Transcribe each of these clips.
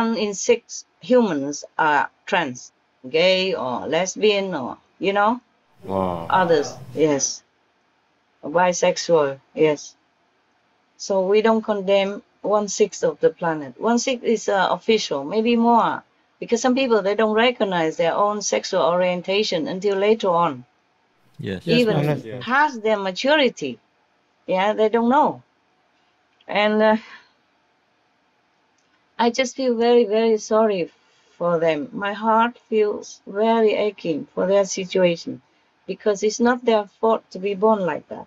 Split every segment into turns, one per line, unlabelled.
one in six humans are trans, gay or lesbian or, you know,
Wow.
others, yes. Bisexual, yes. So we don't condemn one sixth of the planet. One sixth is uh, official, maybe more, because some people they don't recognize their own sexual orientation until later on,
Yes.
Yes,
even
ma'am.
Yes.
past their maturity. Yeah, they don't know, and uh, I just feel very, very sorry for them. My heart feels very aching for their situation because it's not their fault to be born like that.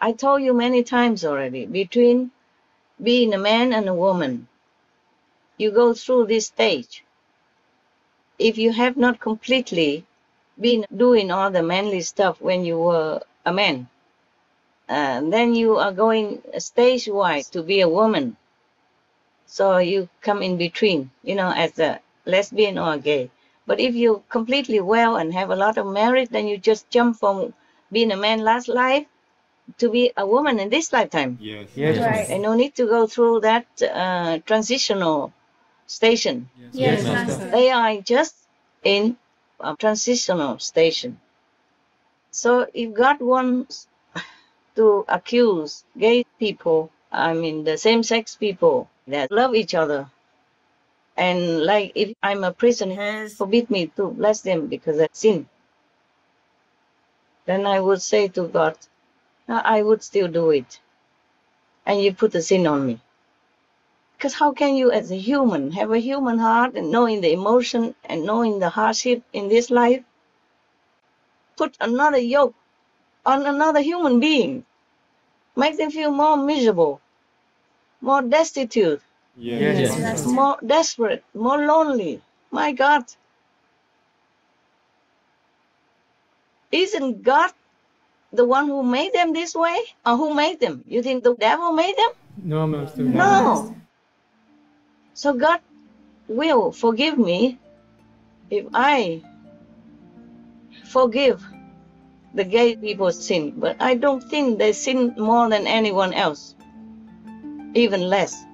I told you many times already between being a man and a woman, you go through this stage. If you have not completely been doing all the manly stuff when you were a man, uh, then you are going stage wise to be a woman. So you come in between, you know, as a lesbian or a gay. But if you completely well and have a lot of merit, then you just jump from being a man last life to be a woman in this lifetime.
Yes.
Yes,
Right.
And no need to go through that uh, transitional station.
Yes,
Yes,
Master.
They are just in a transitional station. So if God wants to accuse gay people, I mean the same-sex people that love each other, and like if I'm a prisoner, has forbid me to bless them because I sin, then I would say to God, "No, I would still do it, and you put the sin on me. Because how can you, as a human, have a human heart and knowing the emotion and knowing the hardship in this life, put another yoke on another human being, make them feel more miserable, more destitute,
Yes.
Yes.
Yes,
more desperate, more lonely? My God. Isn't God the one who made them this way? Or who made them? You think the devil made them?
No, Master.
No. So God will forgive me if I forgive the gay people's sin. But I don't think they sin more than anyone else, even less.